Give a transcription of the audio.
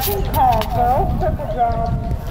Second call, girls triple drum.